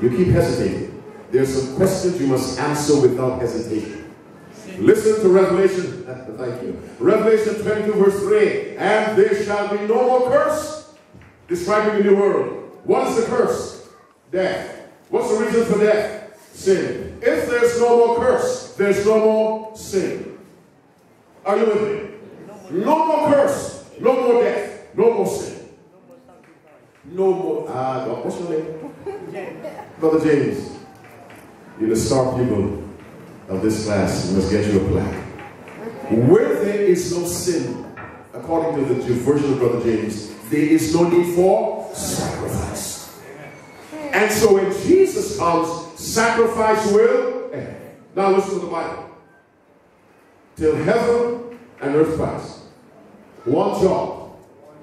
You keep hesitating. There are some questions you must answer without hesitation. Listen to Revelation, thank you. Revelation 22 verse 3. And there shall be no more curse. Describing the new world. What is the curse? Death. What's the reason for death? Sin. If there's no more curse, there's no more sin. Are you with me? No more curse, no more death, no more sin. No more. Ah, uh, what's your name? Brother James. You're the star pupil of this class. We must get you a plaque. Where there is no sin, according to the version of Brother James, there is no need for sacrifice. And so when Jesus comes, sacrifice will end. Now listen to the Bible. Till heaven and earth pass, one jot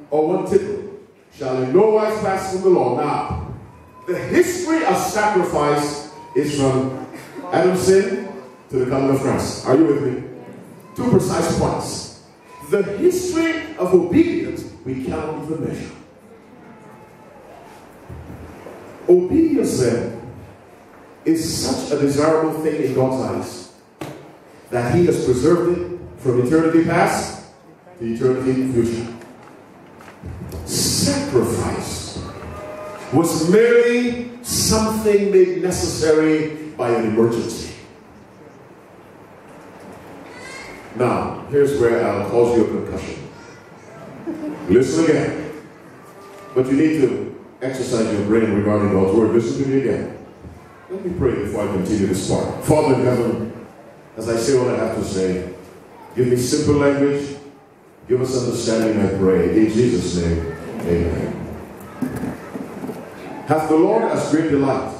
or one tittle shall in no wise pass from the law. Now, the history of sacrifice is from Adam's sin to the coming of Christ. Are you with me? Two precise points. The history of obedience we cannot even measure. Obedience then is such a desirable thing in God's eyes that He has preserved it from eternity past to eternity future. Sacrifice was merely something made necessary by an emergency. Now, here's where I'll cause you a concussion. Listen again. But you need to exercise your brain regarding God's word. Listen to me again. Let me pray before I continue this part. Father in heaven, as I say what I have to say, give me simple language. Give us understanding, I pray. In Jesus' name, amen. Hath the Lord as great delight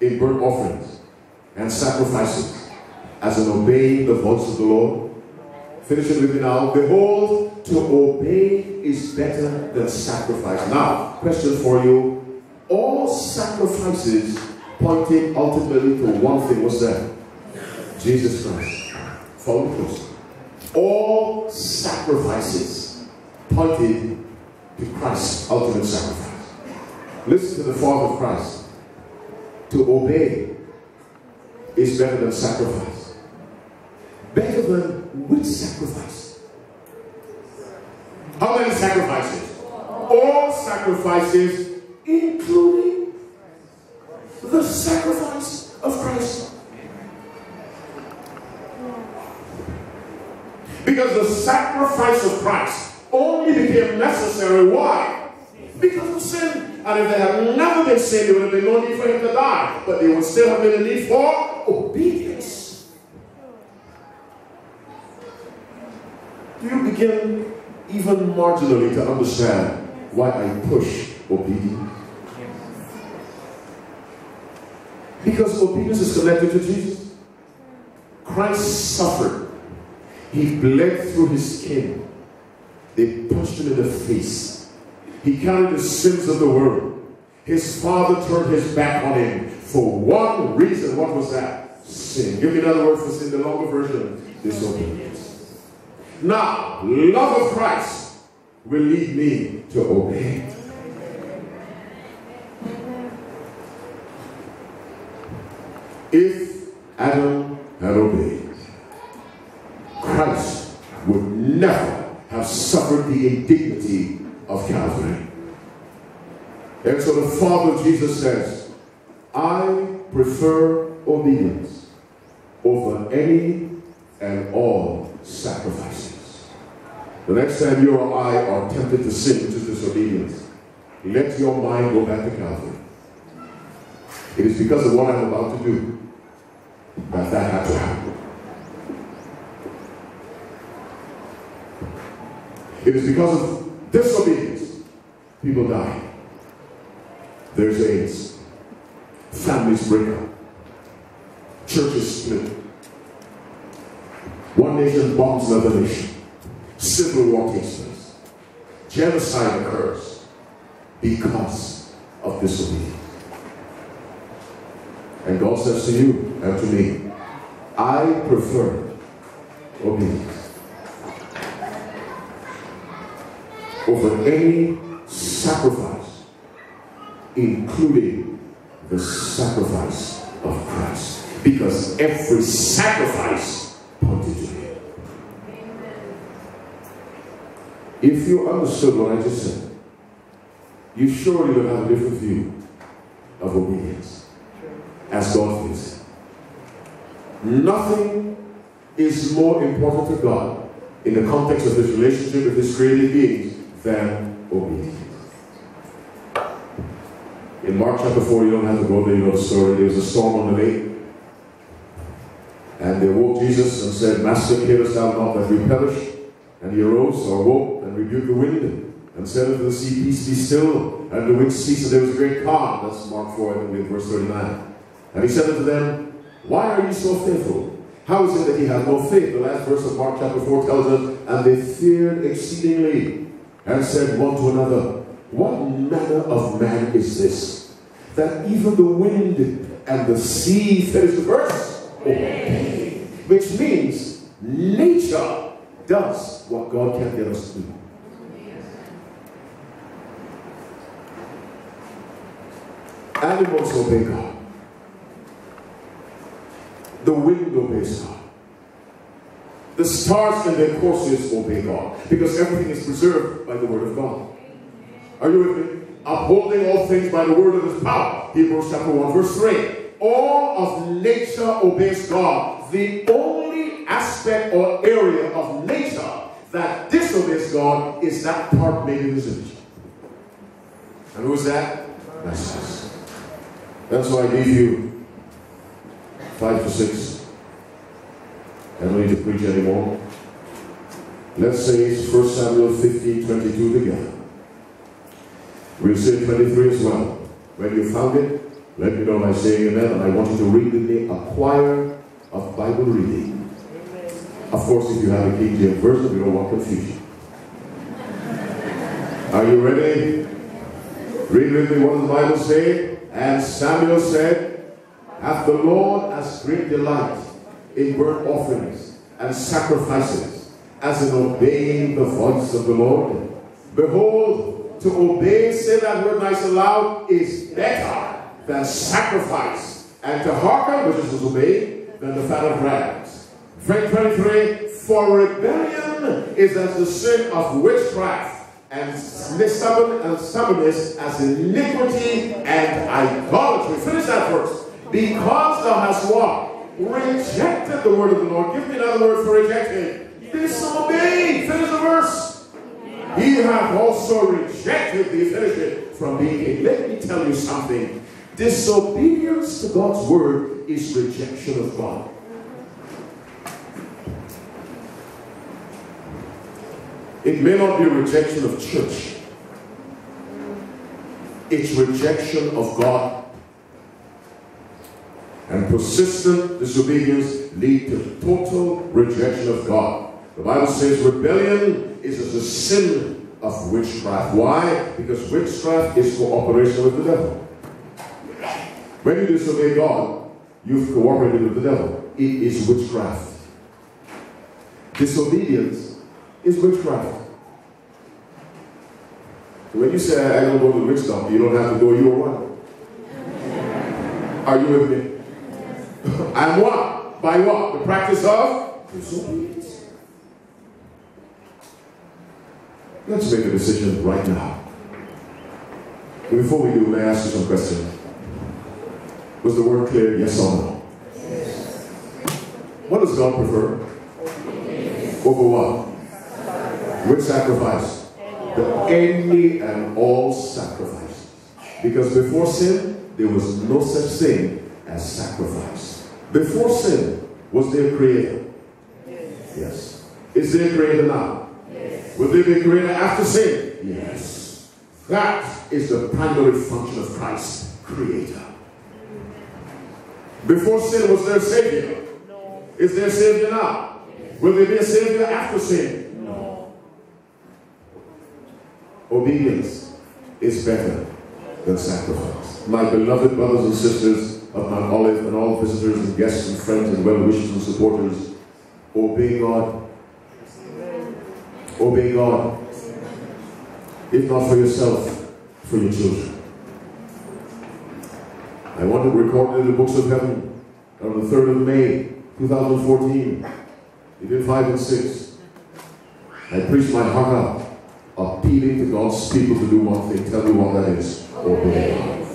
in burnt offerings and sacrifices as in obeying the voice of the Lord? Finish it with me now. Behold, to obey is better than sacrifice. Now, question for you. All sacrifices pointing ultimately to one thing. What's that? Jesus Christ. Follow close. All sacrifices pointed to Christ's ultimate sacrifice. Listen to the thought of Christ. To obey is better than sacrifice. Better than which sacrifice? How many sacrifices? All sacrifices, including the sacrifice of Christ. Because the sacrifice of Christ only became necessary. Why? Because of sin. And if there had never been sin, there would have been no need for him to die. But there would still have been a need for obedience. Do you begin even marginally to understand why I push obedience? Because obedience is connected to Jesus. Christ suffered. He bled through his skin. They punched him in the face. He counted the sins of the world. His father turned his back on him for one reason. What was that? Sin. Give me another word for sin, the longer version. Disobedience. Now, love of Christ will lead me to obey. If Adam had obeyed, Christ would never have suffered the indignity of Calvary. And so the Father Jesus says, I prefer obedience over any and all sacrifices. The next time you or I are tempted to sin, which is disobedience, let your mind go back to Calvary. It is because of what I'm about to do that that had to happen. It is because of disobedience people die. There's AIDS. Families break up. Churches split. One nation bombs another nation. Civil war takes place. Genocide occurs because of disobedience. And God says to you and to me, I prefer obedience over any sacrifice including the sacrifice of Christ. Because every sacrifice pointed to Him. If you understood what I just said, you surely will have a different view of obedience as God views. Nothing is more important to God in the context of his relationship with his created beings than obedience. In Mark chapter 4, you don't have to go there, you know the story. There was a storm on the lake. And they woke Jesus and said, Master, carest thou not that we perish? And he arose or woke and rebuked the wind and said unto the sea, Peace be still. And the wind ceased, and there was a great calm. That's Mark 4, I think, verse 39. And he said unto them, Why are you so fearful? How is it that he has no faith? The last verse of Mark chapter 4 tells us, And they feared exceedingly, and said one to another, What manner of man is this, that even the wind and the sea, finish the verse, obey? Which means nature does what God can't get us to do. Animals obey God. The wind obeys God. The stars and their courses obey God. Because everything is preserved by the word of God. Are you with me? Upholding all things by the word of his power. Hebrews chapter 1, verse 3. All of nature obeys God. The only aspect or area of nature that disobeys God is that part made in his image. And who is that? That's us. That's why I gave you five to six. I don't need to preach anymore. Let's say it's 1 Samuel 15, 22 together. We'll say 23 as well. When you found it, let me know by saying amen. And I want you to read me a choir of Bible reading. Of course, if you have a King James version, we don't want confusion. Are you ready? Read with me what the Bible say? And Samuel said, Hath the Lord as great delight in burnt offerings and sacrifices as in obeying the voice of the Lord? Behold, to obey, nice and loud, is better than sacrifice, and to hearken, which is to obey, than the fat of rams. Verse 23, for rebellion is as the sin of witchcraft and stubborn and stubbornness as iniquity and idolatry. Finish that verse. Because thou hast what? Rejected the word of the Lord. Give me another word for rejected. Disobeyed. Finish the verse. He hath also rejected the finish from being king. Let me tell you something. Disobedience to God's word is rejection of God. It may not be a rejection of church. It's rejection of God. Persistent disobedience lead to total rejection of God. The Bible says rebellion is a sin of witchcraft. Why? Because witchcraft is cooperation with the devil. When you disobey God, you've cooperated with the devil. It is witchcraft. Disobedience is witchcraft. When you say, I don't go to the witch doctor, you don't have to go, you're one. Are you with me? I'm what? By what? The practice of disobedience. Let's make a decision right now. Before we do, may I ask you some questions? Was the word clear? Yes or no? Yes. What does God prefer? Over what? Which sacrifice? The any and all sacrifices. Because before sin, there was no such thing as sacrifice. Before sin, was there a creator? Yes. yes. Is there a creator now? Yes. Will there be a creator after sin? Yes. That is the primary function of Christ, creator. Before sin, was there a savior? No. Is there a savior now? Yes. Will there be a savior after sin? No. Obedience is better than sacrifice. My beloved brothers and sisters Mount Olive and all visitors and guests and friends and well-wishers and supporters, obey God. Obey God. If not for yourself, for your children. I want to record it in the books of heaven on the 3rd of May, 2014. Even 5 and 6. I preached my heart out, appealing to God's people to do one thing. Tell me what that is. Obey God.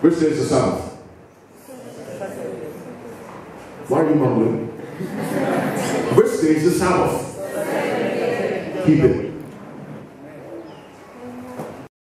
Which is the Sabbath? Are mumbling? Which is the Sabbath? Keep it.